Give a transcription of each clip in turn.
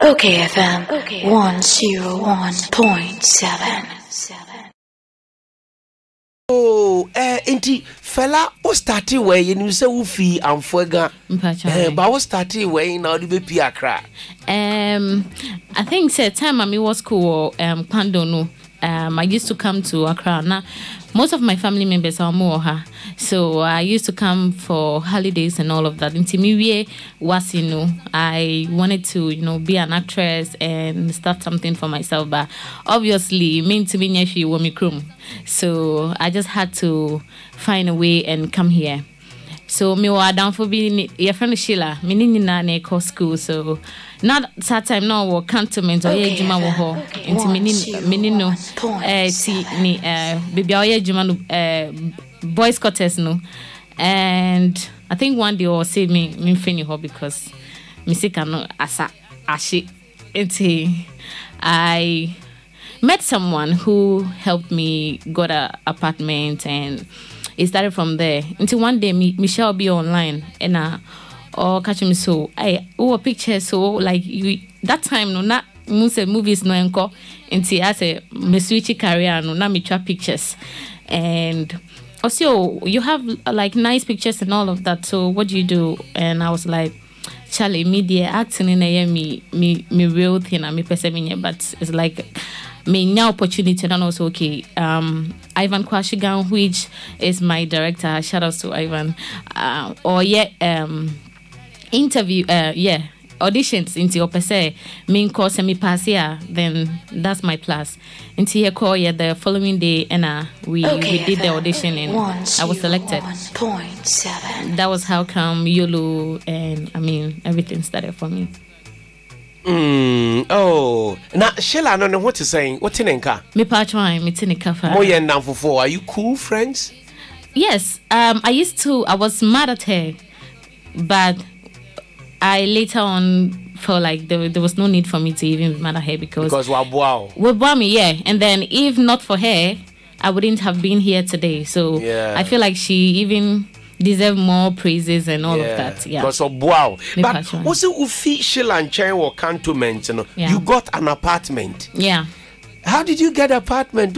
Okay, FM. Okay. 101.7. Oh, eh, nti fela wo starte wɔ yɛnim sɛ wofi amfoaga eh, ba wo starte wɔ na wode bɛpie akra um, i think sɛ time a mewɔ school wɔ um, kwando no um, i used to come to accra na most of my family members are more ha. So I used to come for holidays and all of that. In Timiwie was, you know, I wanted to, you know, be an actress and start something for myself. But obviously, me to be you, So I just had to find a way and come here. So mewɔ adamfo bi yɛfrɛ no shila me ne nyinaa na ɛkɔ school so na saa time na ɔwɔ cantonment ɔyɛ adwuma wɔ hɔ nti mene no ti ne baabi a ɔyɛ adwuma no boys quarters no. And i think one day ɔsɛ me memfɛ ni hɔ because me sika no asa ahye nti i met someone who helped me got an apartment and it started from there. Until one day me, michelle be online and uh or catch me so I oh picture so like you that time no not most movies no enko. Until I say me switch career no na me pictures. And also you have like nice pictures and all of that. So what do you do? And I was like Charlie media acting in a me me me real thing and me person but it's like menya opportunity and also okay um ivan Quashigah which is my director shout out to ivan. Uh, or yeah um interview uh yeah auditions into ɔpɛ sɛ menkɔ sɛ mepaase a then that's my plus. Into nti yɛkɔ yɛ the following day and uh, we, okay, we did the audition and i was selected. One point seven. that was how come yolo and i mean everything started for me. Mm, oh, na Sheila no ne ho te sɛn wote ne nka mepatwan mete ne ka fa moyɛ nnamfofoɔ are you cool friends? Yes um, i used to i was mad at her but i later on felt like there, there was no need for me to even be mad at her because because waboa waboa me yeah. And then if not for her i wouldn't have been here today. So yeah. i feel like she even deserve more praises and all yeah. of that. Yeah. Because of wow. But also ufi Sheila or cantonment, you know, yeah. you got an apartment. Yeah. How did you get apartment?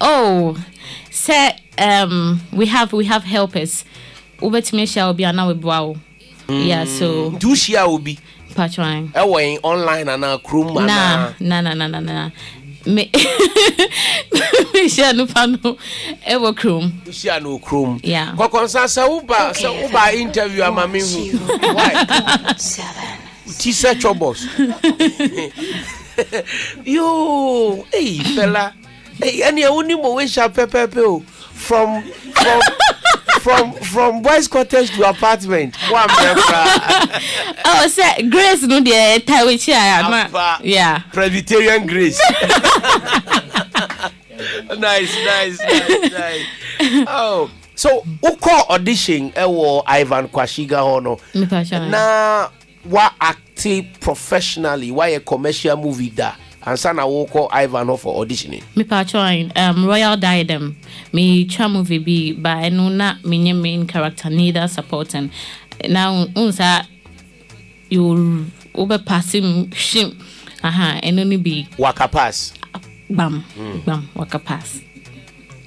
Oh, so um we have we have helpers. Ubetumi shall be an wow. Yeah, so do share obi. Patron. Ewe online and a crew Nah, nah, nah, nah, nah, nah. Me mehyia nipa no ɛwɔ kurom mehyia no kurom yeah. kɔkɔnsa sɛ woba sɛ woba interview ama me hu ti sɛ chɔbɔs yo ei fɛla ɛneɛ wonim ɔwɛhyia pɛpɛpɛ o. From from from from boys cottage to apartment. One member. oh say grace no dey tie with chair yeah. Presbyterian grace. Nice nice nice nice. Oh so wokɔ audition ɛwɔ ivan kwashiga hɔ no na wa acte professionally wayɛ commercial movie da ansa na wokɔ ivan hɔ for auditioning. Mepatwɔn um, royal diadem metwa movie bi ba ɛno na menyɛ main character neither supporting na wohu saa wobɛpase m. Hwem aha ɛno no bi. Waka pass. Bam mm. bam waka pass.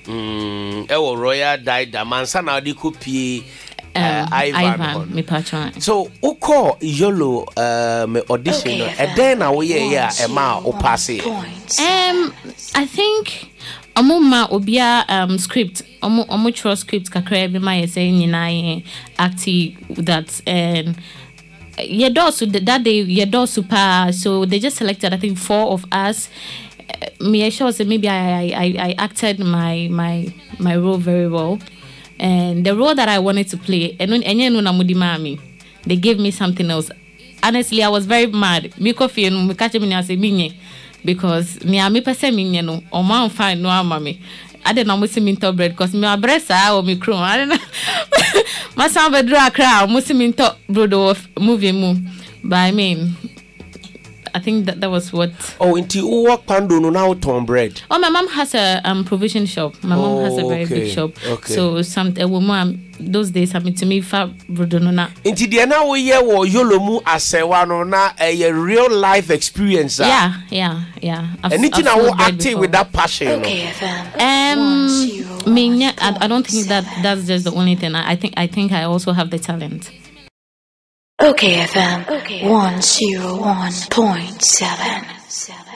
Mm, ɛwɔ royal diadem ansa na wode kɔpie um, uh, Ivan, Ivan so wokɔ yolo um, audition no ɛdɛn na woyɛyɛ a ɛma a wopase um, i think ɔmo ma obia um, script ɔmo ɔmo twerɛ script kakra bi ma yɛ sɛ nyinaa yɛ acti that and yɛdɔɔso that day yɛdɔɔso paa so they just selected i think four of us. Me sure say maybe I, I I acted my my my role very well and the role that I wanted to play, and they gave me something else. Honestly, I was very mad. Because me a me person me no or man fine no ama me. I didn't see minto bread because me a breast or me crew. I don't know. Son be draw crowd, must minto bread of movie mo. But I mean, I think that that was what. Oh, into wowɔ kpando no na wotɔn bread. Oh, my mom has a um, provision shop. My mom has a Oh, very okay, big shop. okay. So some a woman those days I mean to me fa brodo no na. nti deɛ na woyɛ wɔ yolo mu asɛwa no na ɛyɛ real life experience Yeah, yeah, yeah. I've, ɛno I've na wo sold acting with that passion Okay, FM. Um, me, I, I don't think that that's just the only thing. I, I think I think I also have the talent. OKFM okay, okay, 101.7.